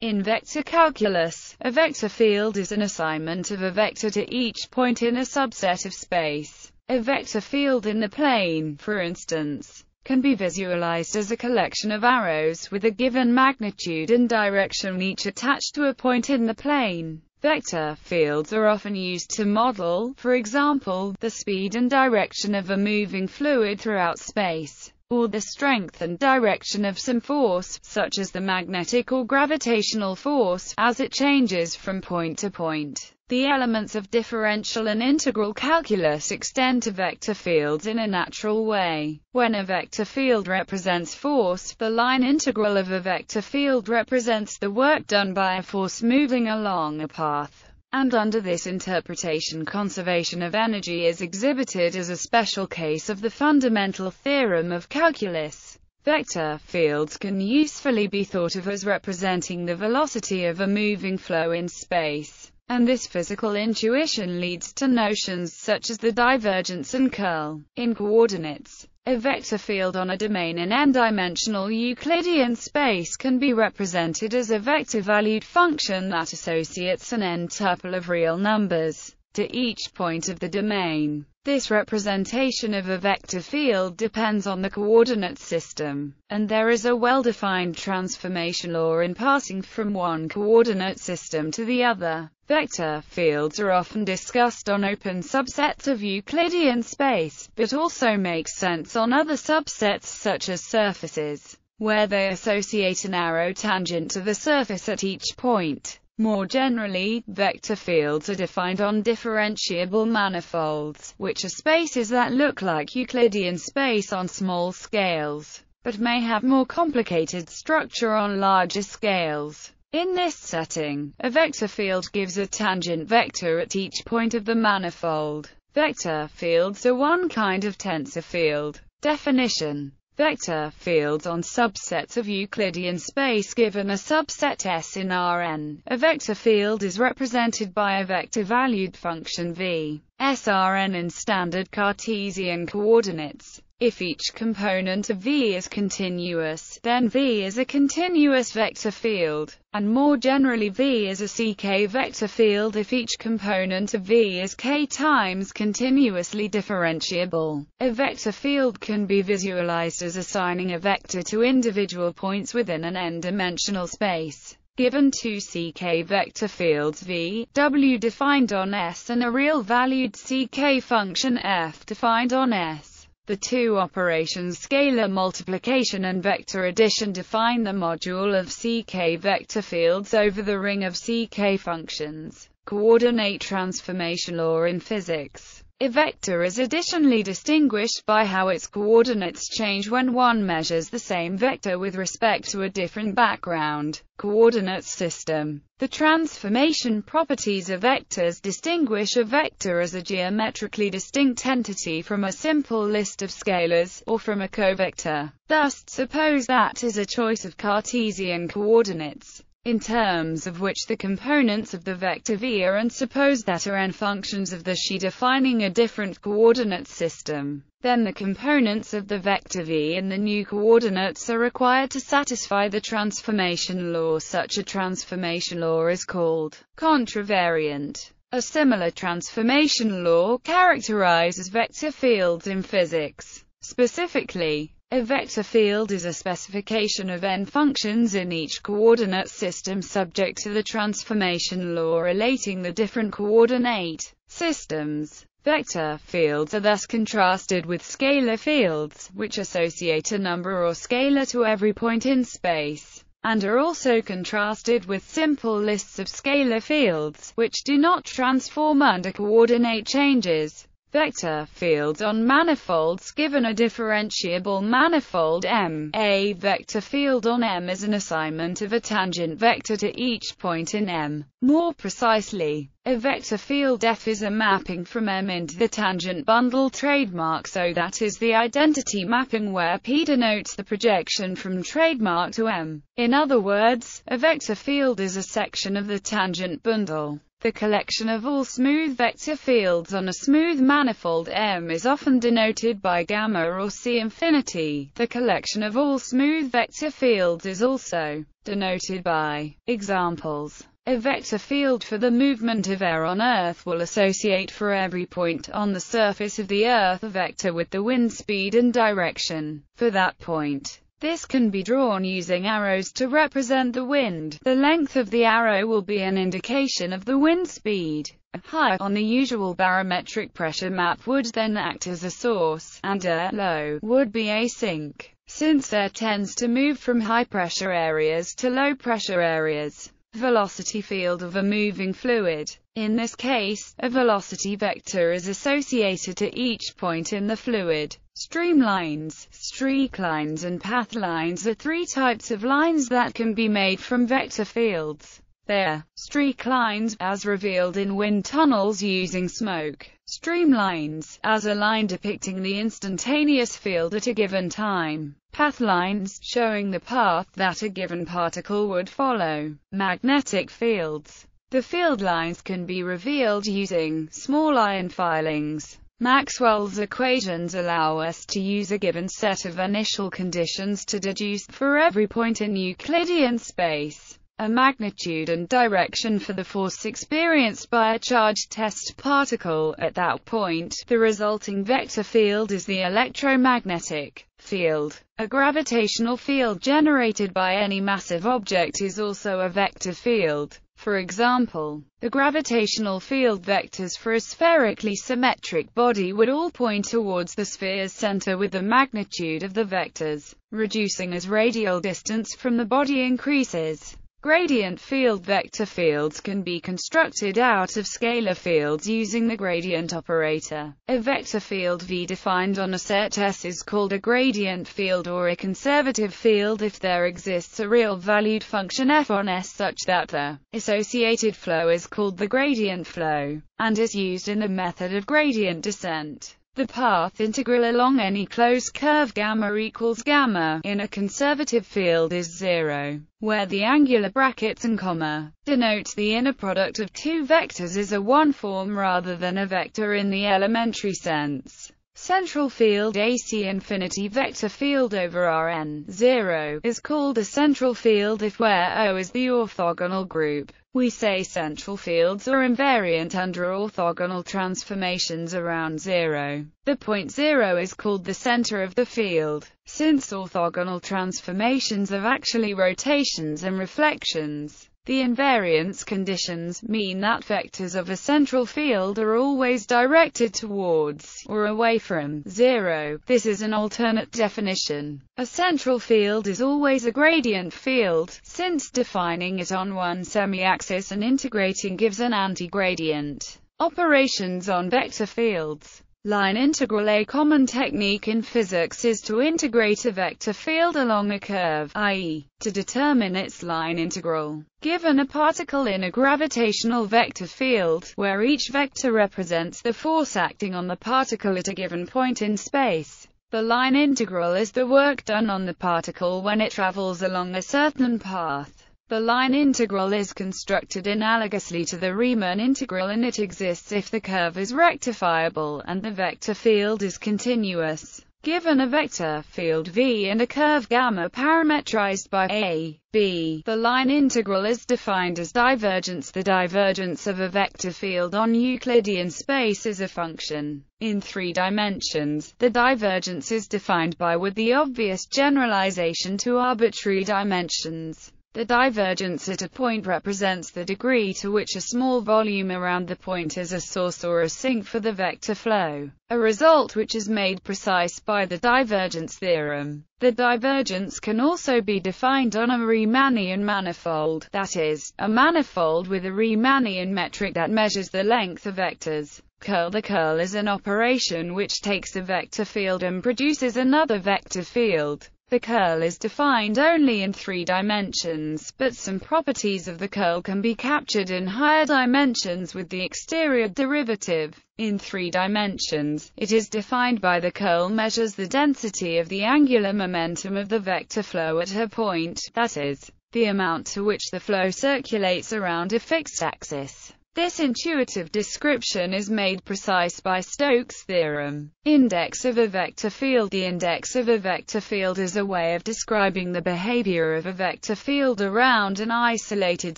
In vector calculus, a vector field is an assignment of a vector to each point in a subset of space. A vector field in the plane, for instance, can be visualized as a collection of arrows with a given magnitude and direction each attached to a point in the plane. Vector fields are often used to model, for example, the speed and direction of a moving fluid throughout space or the strength and direction of some force, such as the magnetic or gravitational force, as it changes from point to point. The elements of differential and integral calculus extend to vector fields in a natural way. When a vector field represents force, the line integral of a vector field represents the work done by a force moving along a path and under this interpretation conservation of energy is exhibited as a special case of the fundamental theorem of calculus. Vector fields can usefully be thought of as representing the velocity of a moving flow in space, and this physical intuition leads to notions such as the divergence and curl. In coordinates, a vector field on a domain in n-dimensional Euclidean space can be represented as a vector-valued function that associates an n-tuple of real numbers to each point of the domain. This representation of a vector field depends on the coordinate system, and there is a well-defined transformation law in passing from one coordinate system to the other. Vector fields are often discussed on open subsets of Euclidean space, but also make sense on other subsets such as surfaces, where they associate an arrow tangent to the surface at each point. More generally, vector fields are defined on differentiable manifolds, which are spaces that look like Euclidean space on small scales, but may have more complicated structure on larger scales. In this setting, a vector field gives a tangent vector at each point of the manifold. Vector fields are one kind of tensor field. Definition vector fields on subsets of Euclidean space given a subset S in Rn. A vector field is represented by a vector-valued function v. sRn in standard Cartesian coordinates. If each component of V is continuous, then V is a continuous vector field, and more generally V is a CK vector field if each component of V is k times continuously differentiable. A vector field can be visualized as assigning a vector to individual points within an n-dimensional space. Given two CK vector fields V, W defined on S and a real-valued CK function F defined on S. The two operations scalar multiplication and vector addition define the module of CK vector fields over the ring of CK functions. Coordinate transformation law in physics. A vector is additionally distinguished by how its coordinates change when one measures the same vector with respect to a different background coordinate system. The transformation properties of vectors distinguish a vector as a geometrically distinct entity from a simple list of scalars, or from a covector. Thus, suppose that is a choice of Cartesian coordinates in terms of which the components of the vector v are and suppose that are n functions of the xi defining a different coordinate system, then the components of the vector v in the new coordinates are required to satisfy the transformation law. Such a transformation law is called contravariant. A similar transformation law characterizes vector fields in physics. Specifically, a vector field is a specification of n functions in each coordinate system subject to the transformation law relating the different coordinate systems. Vector fields are thus contrasted with scalar fields, which associate a number or scalar to every point in space, and are also contrasted with simple lists of scalar fields, which do not transform under coordinate changes vector fields on manifolds given a differentiable manifold M. A vector field on M is an assignment of a tangent vector to each point in M. More precisely, a vector field F is a mapping from M into the tangent bundle trademark so that is the identity mapping where P denotes the projection from trademark to M. In other words, a vector field is a section of the tangent bundle. The collection of all smooth vector fields on a smooth manifold M is often denoted by gamma or C infinity. The collection of all smooth vector fields is also denoted by examples. A vector field for the movement of air on Earth will associate for every point on the surface of the Earth a vector with the wind speed and direction for that point. This can be drawn using arrows to represent the wind. The length of the arrow will be an indication of the wind speed. A high on the usual barometric pressure map would then act as a source, and a low would be a sink, since air tends to move from high pressure areas to low pressure areas velocity field of a moving fluid. In this case, a velocity vector is associated to each point in the fluid. Streamlines, streaklines and pathlines are three types of lines that can be made from vector fields. They are streaklines, as revealed in wind tunnels using smoke, streamlines, as a line depicting the instantaneous field at a given time, pathlines, showing the path that a given particle would follow, magnetic fields. The field lines can be revealed using small iron filings. Maxwell's equations allow us to use a given set of initial conditions to deduce, for every point in Euclidean space, a magnitude and direction for the force experienced by a charged test particle at that point. The resulting vector field is the electromagnetic field. A gravitational field generated by any massive object is also a vector field. For example, the gravitational field vectors for a spherically symmetric body would all point towards the sphere's center with the magnitude of the vectors reducing as radial distance from the body increases. Gradient field vector fields can be constructed out of scalar fields using the gradient operator. A vector field V defined on a set S is called a gradient field or a conservative field if there exists a real-valued function f on S such that the associated flow is called the gradient flow, and is used in the method of gradient descent. The path integral along any closed curve gamma equals gamma in a conservative field is zero, where the angular brackets and comma denote the inner product of two vectors is a one-form rather than a vector in the elementary sense. Central field AC infinity vector field over Rn 0 is called a central field if where O is the orthogonal group. We say central fields are invariant under orthogonal transformations around zero. The point zero is called the center of the field, since orthogonal transformations are actually rotations and reflections. The invariance conditions mean that vectors of a central field are always directed towards, or away from, zero. This is an alternate definition. A central field is always a gradient field, since defining it on one semi-axis and integrating gives an anti-gradient. Operations on vector fields Line integral A common technique in physics is to integrate a vector field along a curve, i.e., to determine its line integral. Given a particle in a gravitational vector field, where each vector represents the force acting on the particle at a given point in space, the line integral is the work done on the particle when it travels along a certain path. The line integral is constructed analogously to the Riemann integral and it exists if the curve is rectifiable and the vector field is continuous. Given a vector field V and a curve gamma parametrized by a, b, the line integral is defined as divergence. The divergence of a vector field on Euclidean space is a function in three dimensions. The divergence is defined by with the obvious generalization to arbitrary dimensions. The divergence at a point represents the degree to which a small volume around the point is a source or a sink for the vector flow, a result which is made precise by the divergence theorem. The divergence can also be defined on a Riemannian manifold, that is, a manifold with a Riemannian metric that measures the length of vectors. Curl The curl is an operation which takes a vector field and produces another vector field. The curl is defined only in three dimensions, but some properties of the curl can be captured in higher dimensions with the exterior derivative. In three dimensions, it is defined by the curl measures the density of the angular momentum of the vector flow at her point, that is, the amount to which the flow circulates around a fixed axis. This intuitive description is made precise by Stokes' theorem. Index of a vector field The index of a vector field is a way of describing the behavior of a vector field around an isolated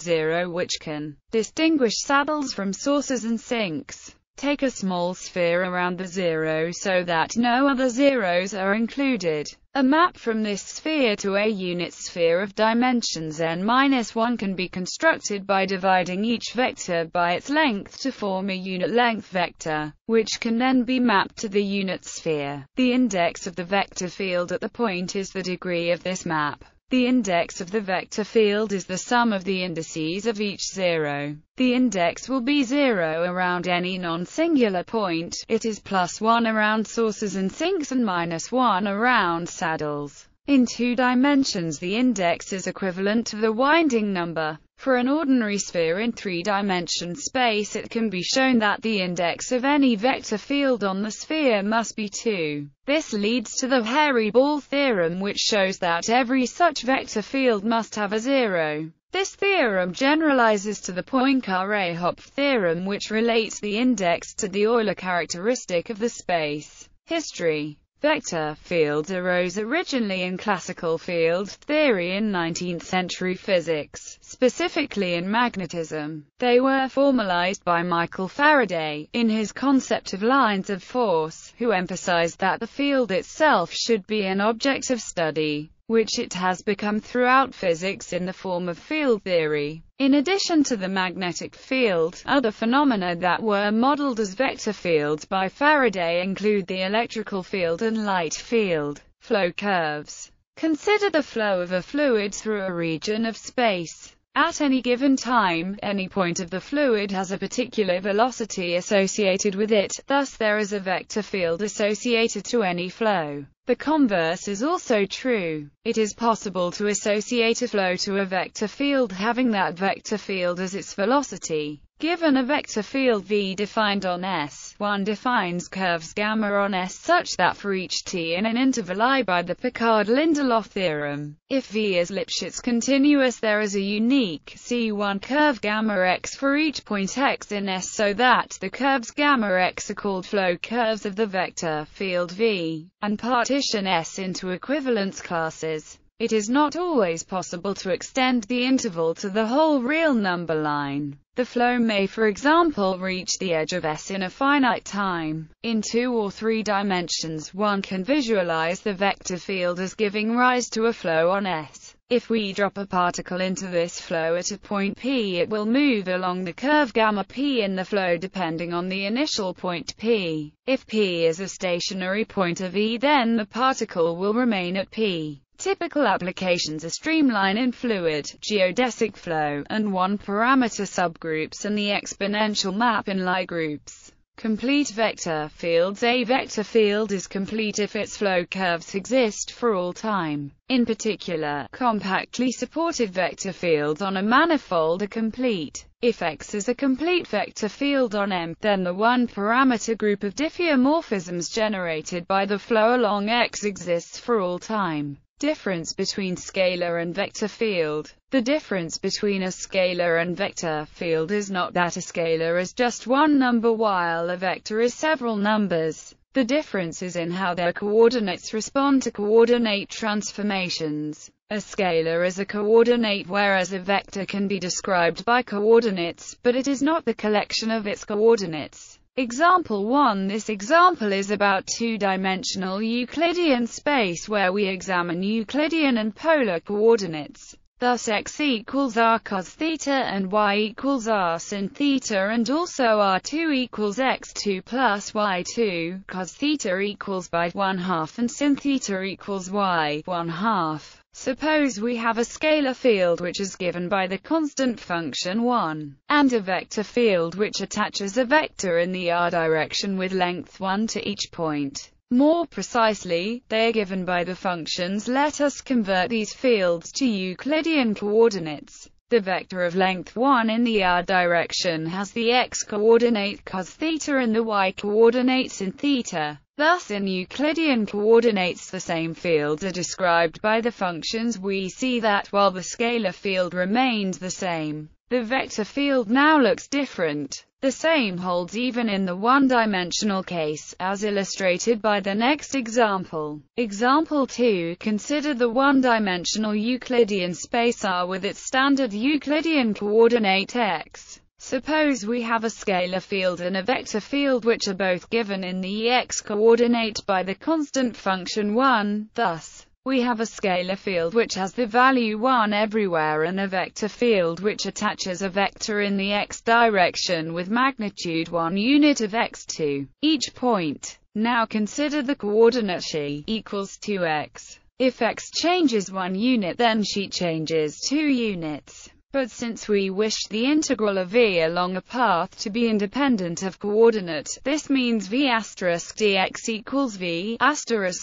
zero which can distinguish saddles from sources and sinks. Take a small sphere around the zero so that no other zeros are included. A map from this sphere to a unit sphere of dimensions n-1 can be constructed by dividing each vector by its length to form a unit length vector, which can then be mapped to the unit sphere. The index of the vector field at the point is the degree of this map. The index of the vector field is the sum of the indices of each zero. The index will be zero around any non-singular point, it is plus one around sources and sinks and minus one around saddles. In two dimensions the index is equivalent to the winding number. For an ordinary sphere in three-dimension space it can be shown that the index of any vector field on the sphere must be 2. This leads to the hairy-ball theorem which shows that every such vector field must have a zero. This theorem generalizes to the Poincare-Hopf theorem which relates the index to the Euler characteristic of the space. History Vector fields arose originally in classical field theory in 19th-century physics, specifically in magnetism. They were formalized by Michael Faraday, in his concept of lines of force, who emphasized that the field itself should be an object of study which it has become throughout physics in the form of field theory. In addition to the magnetic field, other phenomena that were modeled as vector fields by Faraday include the electrical field and light field. Flow curves. Consider the flow of a fluid through a region of space. At any given time, any point of the fluid has a particular velocity associated with it, thus there is a vector field associated to any flow. The converse is also true. It is possible to associate a flow to a vector field having that vector field as its velocity. Given a vector field V defined on S, one defines curves gamma on S such that for each t in an interval I by the Picard-Lindelof theorem, if V is Lipschitz continuous there is a unique C1 curve gamma x for each point x in S so that the curves gamma x are called flow curves of the vector field V, and partition S into equivalence classes. It is not always possible to extend the interval to the whole real number line. The flow may for example reach the edge of S in a finite time. In two or three dimensions one can visualize the vector field as giving rise to a flow on S. If we drop a particle into this flow at a point P it will move along the curve gamma P in the flow depending on the initial point P. If P is a stationary point of E then the particle will remain at P. Typical applications are streamline in fluid, geodesic flow, and one-parameter subgroups and the exponential map in Lie groups. Complete vector fields A vector field is complete if its flow curves exist for all time. In particular, compactly supported vector fields on a manifold are complete. If X is a complete vector field on M, then the one-parameter group of diffeomorphisms generated by the flow along X exists for all time. Difference between scalar and vector field. The difference between a scalar and vector field is not that a scalar is just one number while a vector is several numbers. The difference is in how their coordinates respond to coordinate transformations. A scalar is a coordinate whereas a vector can be described by coordinates, but it is not the collection of its coordinates. Example 1 This example is about two-dimensional Euclidean space where we examine Euclidean and polar coordinates. Thus x equals r cos theta and y equals r sin theta and also r2 equals x2 plus y2, cos theta equals by 1 half and sin theta equals y 1 half. Suppose we have a scalar field which is given by the constant function 1, and a vector field which attaches a vector in the r direction with length 1 to each point. More precisely, they are given by the functions. Let us convert these fields to Euclidean coordinates. The vector of length 1 in the r direction has the x-coordinate cos theta and the y-coordinate sin theta. Thus in Euclidean coordinates the same fields are described by the functions we see that while the scalar field remains the same, the vector field now looks different. The same holds even in the one-dimensional case, as illustrated by the next example. Example 2 Consider the one-dimensional Euclidean space R with its standard Euclidean coordinate x. Suppose we have a scalar field and a vector field which are both given in the x coordinate by the constant function 1, thus, we have a scalar field which has the value 1 everywhere and a vector field which attaches a vector in the x direction with magnitude 1 unit of x to each point. Now consider the coordinate xi equals 2x. If x changes 1 unit then xi changes 2 units. But since we wish the integral of v along a path to be independent of coordinate, this means v asterisk dx equals v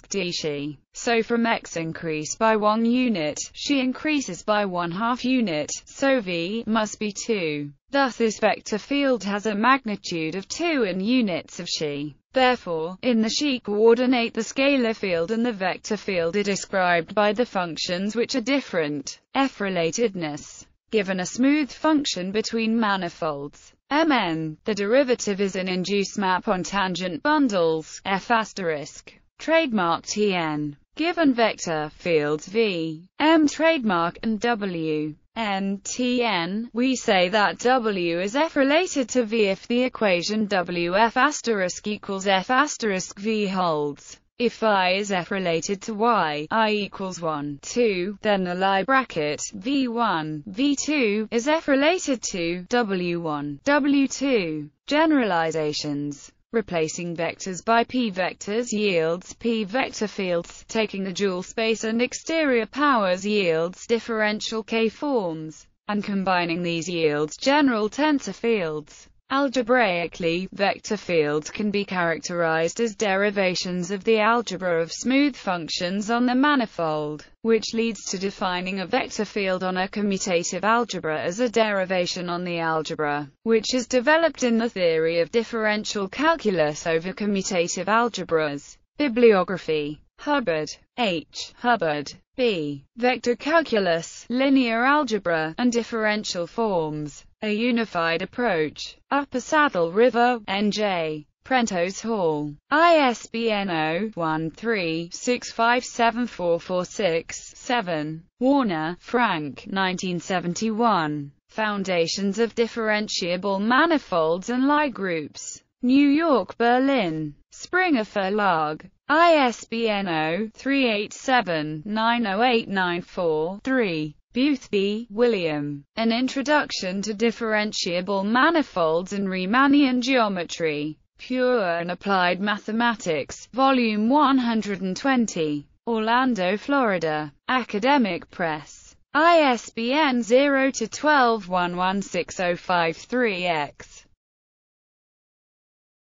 d So from x increase by 1 unit, she increases by 1 half unit, so v must be 2. Thus this vector field has a magnitude of 2 in units of xi. Therefore, in the xi coordinate the scalar field and the vector field are described by the functions which are different. F relatedness Given a smooth function between manifolds Mn, the derivative is an induced map on tangent bundles f asterisk. Trademark Tn. Given vector fields v, m trademark and w, n, tn, we say that w is f related to v if the equation wf asterisk equals f asterisk v holds. If i is f related to y, i equals 1, 2, then the Lie bracket, v1, v2, is f related to w1, w2. Generalizations Replacing vectors by p-vectors yields p-vector fields, taking the dual space and exterior powers yields differential k-forms, and combining these yields general tensor fields. Algebraically, vector fields can be characterized as derivations of the algebra of smooth functions on the manifold, which leads to defining a vector field on a commutative algebra as a derivation on the algebra, which is developed in the theory of differential calculus over commutative algebras. Bibliography Hubbard, H. Hubbard, B. Vector calculus, linear algebra, and differential forms. A Unified Approach. Upper Saddle River, NJ. Prentice Hall. ISBN 0-13-657446-7. Warner, Frank 1971. Foundations of Differentiable Manifolds and Lie Groups. New York, Berlin. Springer Verlag. ISBN 0-387-90894-3. Boothby, William. An Introduction to Differentiable Manifolds and Riemannian Geometry. Pure and Applied Mathematics, Volume 120. Orlando, Florida. Academic Press. ISBN 0-12-116053-X.